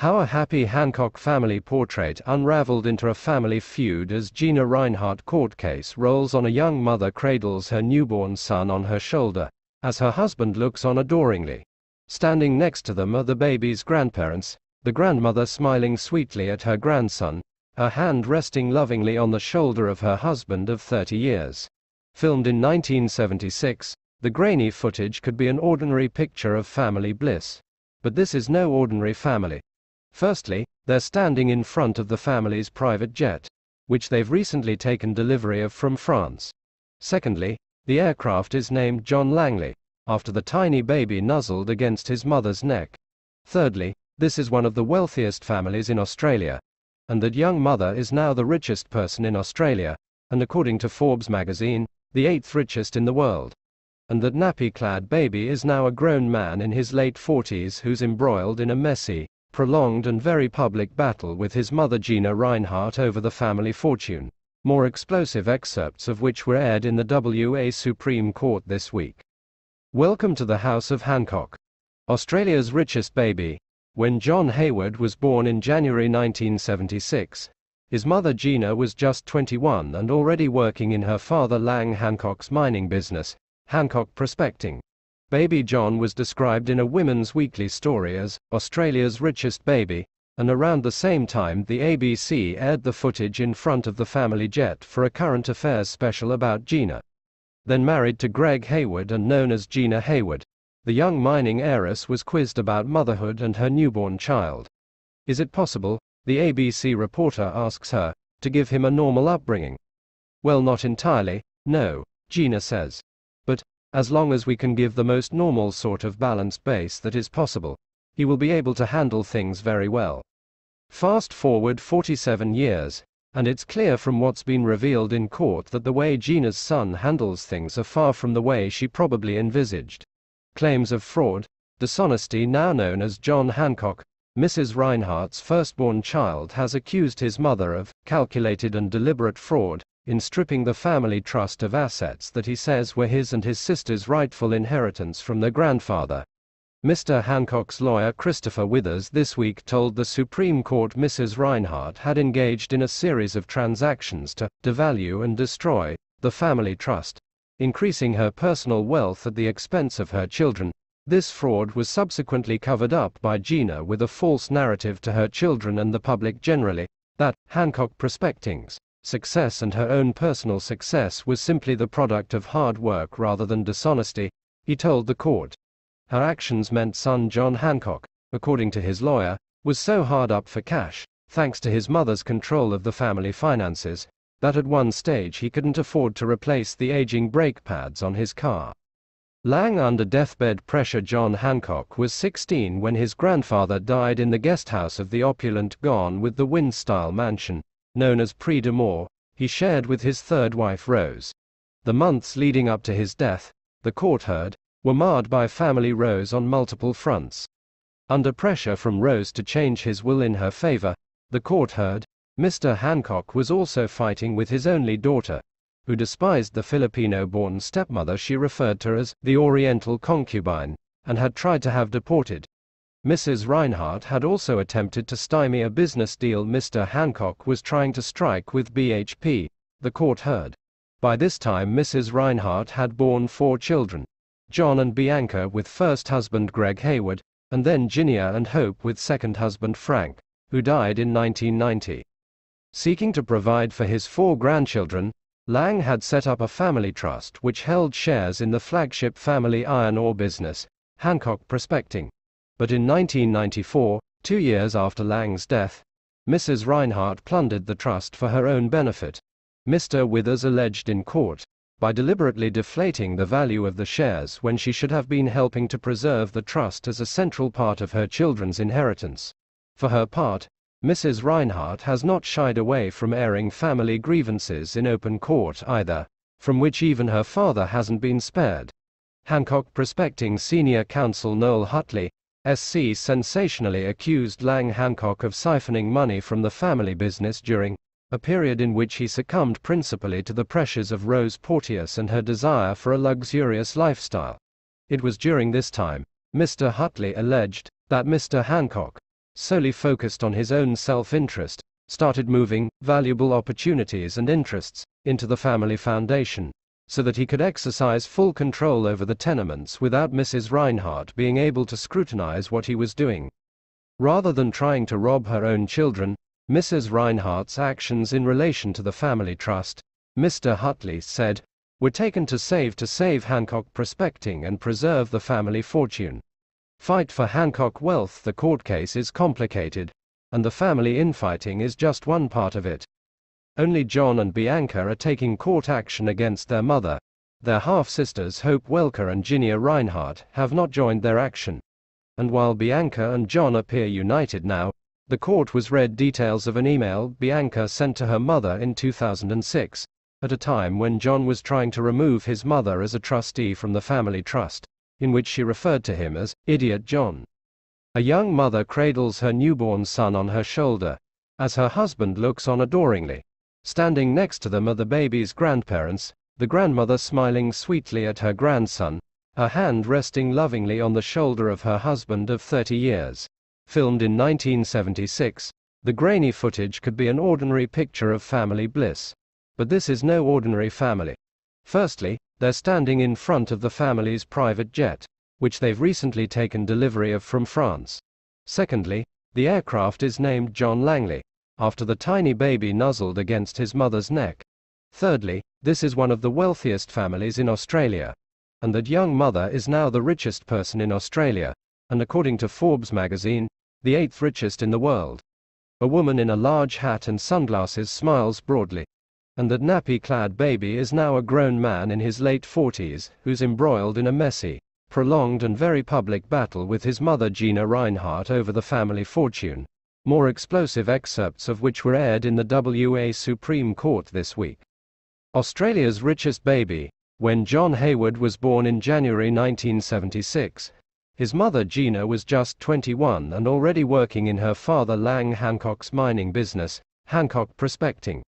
How a happy Hancock family portrait unraveled into a family feud as Gina Rinehart court case rolls on a young mother cradles her newborn son on her shoulder, as her husband looks on adoringly. Standing next to them are the baby's grandparents, the grandmother smiling sweetly at her grandson, her hand resting lovingly on the shoulder of her husband of 30 years. Filmed in 1976, the grainy footage could be an ordinary picture of family bliss. But this is no ordinary family. Firstly, they're standing in front of the family's private jet, which they've recently taken delivery of from France. Secondly, the aircraft is named John Langley, after the tiny baby nuzzled against his mother's neck. Thirdly, this is one of the wealthiest families in Australia, and that young mother is now the richest person in Australia, and according to Forbes magazine, the eighth richest in the world. And that nappy clad baby is now a grown man in his late 40s who's embroiled in a messy, prolonged and very public battle with his mother Gina Rinehart over the family fortune, more explosive excerpts of which were aired in the WA Supreme Court this week. Welcome to the House of Hancock. Australia's richest baby. When John Hayward was born in January 1976, his mother Gina was just 21 and already working in her father Lang Hancock's mining business, Hancock Prospecting. Baby John was described in a Women's Weekly story as Australia's richest baby, and around the same time the ABC aired the footage in front of the family jet for a current affairs special about Gina. Then married to Greg Hayward and known as Gina Hayward, the young mining heiress was quizzed about motherhood and her newborn child. Is it possible, the ABC reporter asks her, to give him a normal upbringing? Well, not entirely, no, Gina says. As long as we can give the most normal sort of balanced base that is possible, he will be able to handle things very well. Fast forward 47 years, and it's clear from what's been revealed in court that the way Gina's son handles things are far from the way she probably envisaged. Claims of fraud, dishonesty now known as John Hancock, Mrs. Rinehart's firstborn child has accused his mother of calculated and deliberate fraud, in stripping the family trust of assets that he says were his and his sister's rightful inheritance from their grandfather. Mr. Hancock's lawyer Christopher Withers this week told the Supreme Court Mrs. Rinehart had engaged in a series of transactions to devalue and destroy the family trust, increasing her personal wealth at the expense of her children. This fraud was subsequently covered up by Gina with a false narrative to her children and the public generally that Hancock Prospecting's success and her own personal success was simply the product of hard work rather than dishonesty, he told the court. Her actions meant son John Hancock, according to his lawyer, was so hard up for cash, thanks to his mother's control of the family finances, that at one stage he couldn't afford to replace the aging brake pads on his car. Lang under deathbed pressure John Hancock was 16 when his grandfather died in the guest house of the opulent Gone with the Wind style mansion, known as Prix d'Amour, he shared with his third wife rows. The months leading up to his death, the court heard, were marred by family Rose on multiple fronts. Under pressure from Rose to change his will in her favor, the court heard, Mr. Hancock was also fighting with his only daughter, who despised the Filipino born stepmother she referred to as the Oriental concubine, and had tried to have deported. Mrs. Rinehart had also attempted to stymie a business deal Mr. Hancock was trying to strike with BHP, the court heard. By this time Mrs. Rinehart had borne four children, John and Bianca with first husband Greg Hayward, and then Ginia and Hope with second husband Frank, who died in 1990. Seeking to provide for his four grandchildren, Lang had set up a family trust which held shares in the flagship family iron ore business, Hancock Prospecting. But in 1994, two years after Lang's death, Mrs. Rinehart plundered the trust for her own benefit. Mr. Withers alleged in court, by deliberately deflating the value of the shares when she should have been helping to preserve the trust as a central part of her children's inheritance. For her part, Mrs. Rinehart has not shied away from airing family grievances in open court either, from which even her father hasn't been spared. Hancock Prospecting senior counsel Noel Hutley, SC sensationally accused Lang Hancock of siphoning money from the family business during a period in which he succumbed principally to the pressures of Rose Porteous and her desire for a luxurious lifestyle. It was during this time, Mr. Hutley alleged, that Mr. Hancock solely focused on his own self interest, started moving valuable opportunities and interests into the family foundation so that he could exercise full control over the tenements without Mrs. Rinehart being able to scrutinize what he was doing. Rather than trying to rob her own children, Mrs. Rinehart's actions in relation to the family trust, Mr. Hutley said, were taken to save to save Hancock prospecting and preserve the family fortune. Fight for Hancock wealth The court case is complicated, and the family infighting is just one part of it. Only John and Bianca are taking court action against their mother. Their half sisters Hope Welker and Ginia Rinehart have not joined their action. And while Bianca and John appear united now, the court was read details of an email Bianca sent to her mother in 2006, at a time when John was trying to remove his mother as a trustee from the family trust, in which she referred to him as Idiot John. A young mother cradles her newborn son on her shoulder, as her husband looks on adoringly. Standing next to them are the baby's grandparents, the grandmother smiling sweetly at her grandson, her hand resting lovingly on the shoulder of her husband of 30 years. Filmed in 1976, the grainy footage could be an ordinary picture of family bliss. But this is no ordinary family. Firstly, they're standing in front of the family's private jet, which they've recently taken delivery of from France. Secondly, the aircraft is named John Langley, after the tiny baby nuzzled against his mother's neck. Thirdly, this is one of the wealthiest families in Australia, and that young mother is now the richest person in Australia, and according to Forbes magazine, the eighth richest in the world. A woman in a large hat and sunglasses smiles broadly, and that nappy clad baby is now a grown man in his late 40s who's embroiled in a messy, prolonged, and very public battle with his mother Gina Rinehart over the family fortune more explosive excerpts of which were aired in the WA Supreme Court this week. Australia's richest baby, when John Hayward was born in January 1976, his mother Gina was just 21 and already working in her father Lang Hancock's mining business, Hancock Prospecting.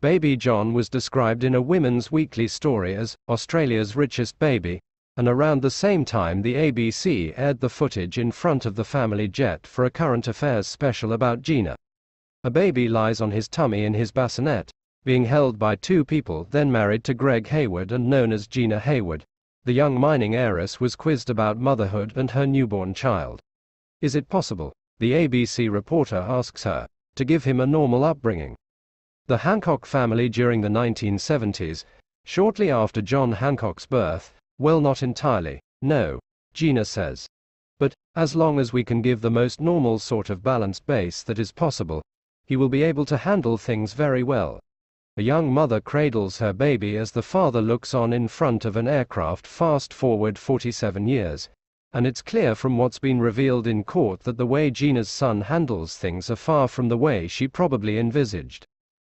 Baby John was described in a Women's Weekly story as Australia's richest baby, and around the same time the ABC aired the footage in front of the family jet for a current affairs special about Gina. A baby lies on his tummy in his bassinet, being held by two people then married to Greg Hayward and known as Gina Hayward. The young mining heiress was quizzed about motherhood and her newborn child. Is it possible, the ABC reporter asks her, to give him a normal upbringing? The Hancock family during the 1970s, shortly after John Hancock's birth, well, not entirely, no, Gina says. But, as long as we can give the most normal sort of balanced base that is possible, he will be able to handle things very well. A young mother cradles her baby as the father looks on in front of an aircraft fast forward 47 years. And it's clear from what's been revealed in court that the way Gina's son handles things are far from the way she probably envisaged.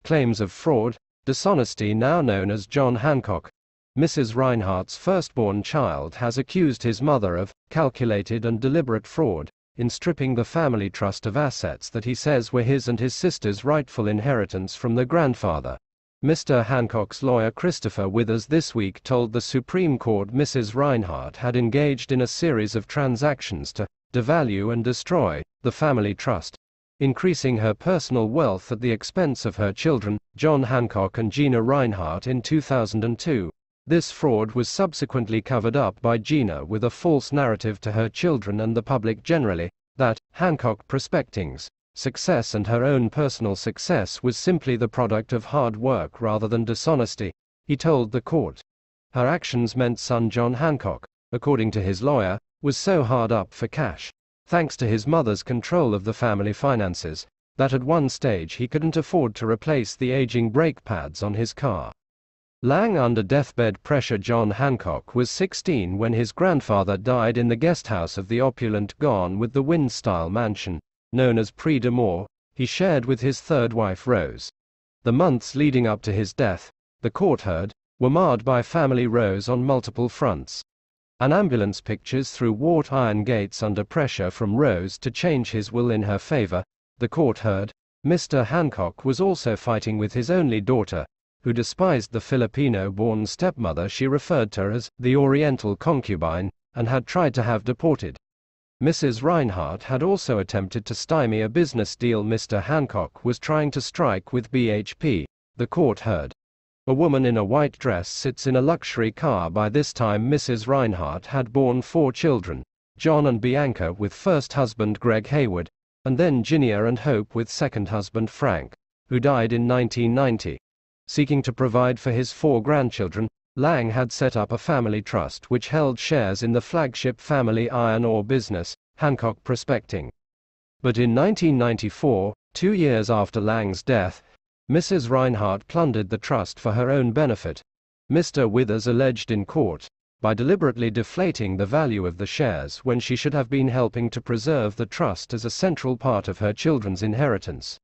Claims of fraud, dishonesty now known as John Hancock, Mrs. Rinehart's firstborn child has accused his mother of calculated and deliberate fraud in stripping the family trust of assets that he says were his and his sister's rightful inheritance from their grandfather. Mr. Hancock's lawyer Christopher Withers this week told the Supreme Court Mrs. Rinehart had engaged in a series of transactions to devalue and destroy the family trust, increasing her personal wealth at the expense of her children, John Hancock and Gina Rinehart in 2002. This fraud was subsequently covered up by Gina with a false narrative to her children and the public generally, that Hancock Prospecting's success and her own personal success was simply the product of hard work rather than dishonesty, he told the court. Her actions meant son John Hancock, according to his lawyer, was so hard up for cash, thanks to his mother's control of the family finances, that at one stage he couldn't afford to replace the aging brake pads on his car. Lang under deathbed pressure John Hancock was 16 when his grandfather died in the guest house of the opulent Gone with the Wind style mansion, known as Prix d'Amour, he shared with his third wife Rose. The months leading up to his death, the court heard, were marred by family rows on multiple fronts. An ambulance pictures through wrought iron gates under pressure from Rose to change his will in her favor, the court heard, Mr. Hancock was also fighting with his only daughter, who despised the Filipino-born stepmother she referred to as the Oriental concubine, and had tried to have deported. Mrs. Rinehart had also attempted to stymie a business deal Mr. Hancock was trying to strike with BHP, the court heard. A woman in a white dress sits in a luxury car. By this time, Mrs. Rinehart had borne four children John and Bianca with first husband Greg Hayward, and then Ginia and Hope with second husband Frank, who died in 1990. Seeking to provide for his four grandchildren, Lang had set up a family trust which held shares in the flagship family iron ore business, Hancock Prospecting. But in 1994, two years after Lang's death, Mrs. Rinehart plundered the trust for her own benefit. Mr. Withers alleged in court, by deliberately deflating the value of the shares when she should have been helping to preserve the trust as a central part of her children's inheritance.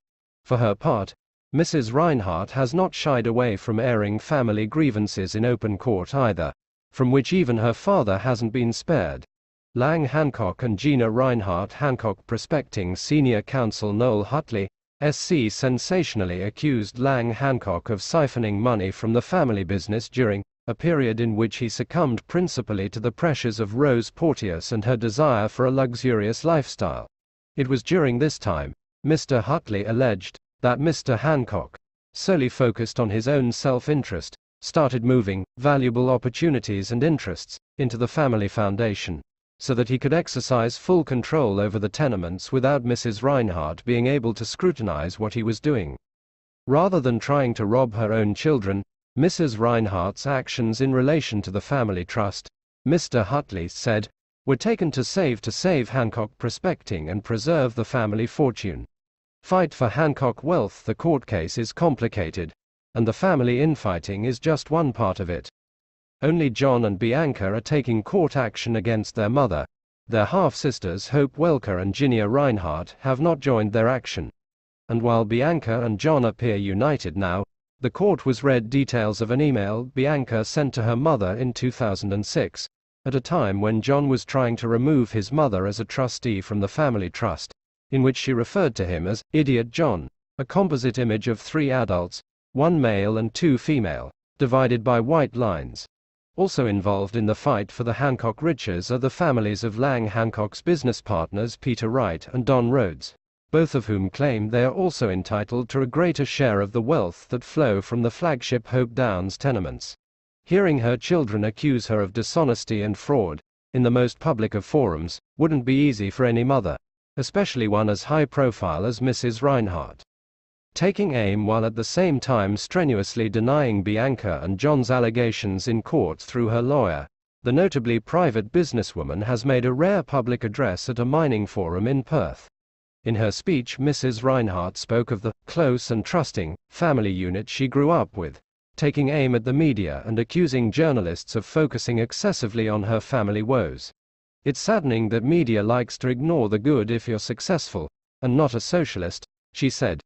For her part, Mrs. Rinehart has not shied away from airing family grievances in open court either, from which even her father hasn't been spared. Lang Hancock and Gina Rinehart Hancock Prospecting Senior Counsel Noel Hutley, SC sensationally accused Lang Hancock of siphoning money from the family business during a period in which he succumbed principally to the pressures of Rose Porteous and her desire for a luxurious lifestyle. It was during this time, Mr. Hutley alleged, that Mr. Hancock, solely focused on his own self interest, started moving valuable opportunities and interests into the family foundation, so that he could exercise full control over the tenements without Mrs. Rinehart being able to scrutinize what he was doing. Rather than trying to rob her own children, Mrs. Rinehart's actions in relation to the family trust, Mr. Hutley said, were taken to save to save Hancock prospecting and preserve the family fortune. Fight for Hancock wealth The court case is complicated, and the family infighting is just one part of it. Only John and Bianca are taking court action against their mother. Their half sisters Hope Welker and Ginia Rinehart have not joined their action. And while Bianca and John appear united now, the court was read details of an email Bianca sent to her mother in 2006, at a time when John was trying to remove his mother as a trustee from the family trust in which she referred to him as Idiot John, a composite image of three adults, one male and two female, divided by white lines. Also involved in the fight for the Hancock riches are the families of Lang Hancock's business partners Peter Wright and Don Rhodes, both of whom claim they are also entitled to a greater share of the wealth that flow from the flagship Hope Downs tenements. Hearing her children accuse her of dishonesty and fraud, in the most public of forums, wouldn't be easy for any mother especially one as high profile as Mrs. Rinehart. Taking aim while at the same time strenuously denying Bianca and John's allegations in court through her lawyer, the notably private businesswoman has made a rare public address at a mining forum in Perth. In her speech, Mrs. Rinehart spoke of the close and trusting family unit she grew up with, taking aim at the media and accusing journalists of focusing excessively on her family woes. It's saddening that media likes to ignore the good if you're successful, and not a socialist, she said.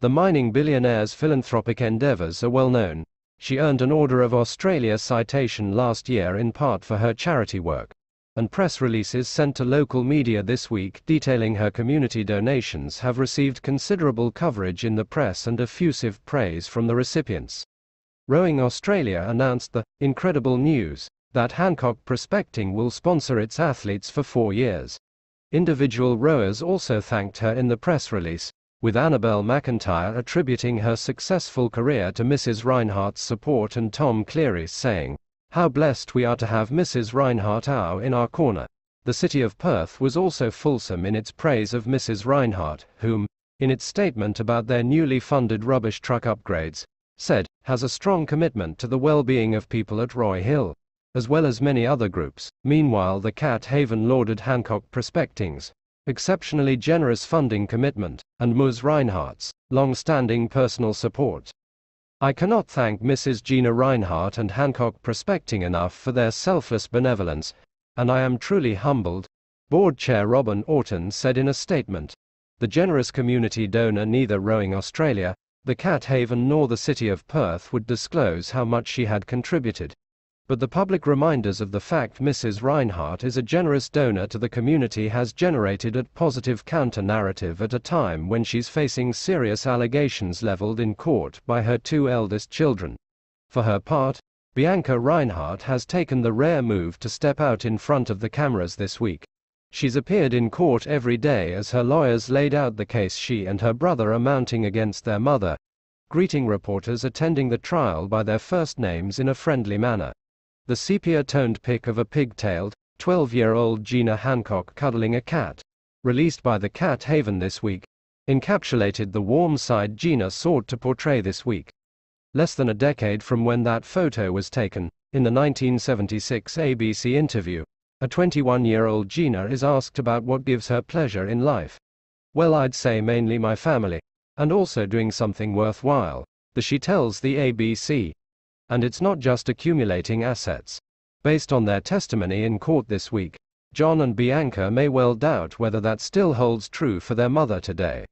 The mining billionaire's philanthropic endeavors are well known. She earned an Order of Australia citation last year in part for her charity work. And press releases sent to local media this week detailing her community donations have received considerable coverage in the press and effusive praise from the recipients. Rowing Australia announced the incredible news that Hancock Prospecting will sponsor its athletes for four years. Individual rowers also thanked her in the press release, with Annabelle McIntyre attributing her successful career to Mrs. Rinehart's support and Tom Cleary saying, How blessed we are to have Mrs. Rinehart Howe in our corner. The city of Perth was also fulsome in its praise of Mrs. Rinehart, whom, in its statement about their newly funded rubbish truck upgrades, said, has a strong commitment to the well being of people at Roy Hill as well as many other groups. Meanwhile, the Cat Haven lauded Hancock Prospecting's exceptionally generous funding commitment, and Ms. Rinehart's long-standing personal support. I cannot thank Mrs. Gina Rinehart and Hancock Prospecting enough for their selfless benevolence, and I am truly humbled, Board Chair Robin Orton said in a statement. The generous community donor neither Rowing Australia, the Cat Haven nor the City of Perth would disclose how much she had contributed but the public reminders of the fact Mrs. Rinehart is a generous donor to the community has generated a positive counter-narrative at a time when she's facing serious allegations leveled in court by her two eldest children. For her part, Bianca Rinehart has taken the rare move to step out in front of the cameras this week. She's appeared in court every day as her lawyers laid out the case she and her brother are mounting against their mother, greeting reporters attending the trial by their first names in a friendly manner. The sepia toned pic of a pigtailed, 12 year old Gina Hancock cuddling a cat, released by the Cat Haven this week, encapsulated the warm side Gina sought to portray this week. Less than a decade from when that photo was taken, in the 1976 ABC interview, a 21 year old Gina is asked about what gives her pleasure in life. Well, I'd say mainly my family, and also doing something worthwhile, the she tells the ABC. And it's not just accumulating assets. Based on their testimony in court this week, John and Bianca may well doubt whether that still holds true for their mother today.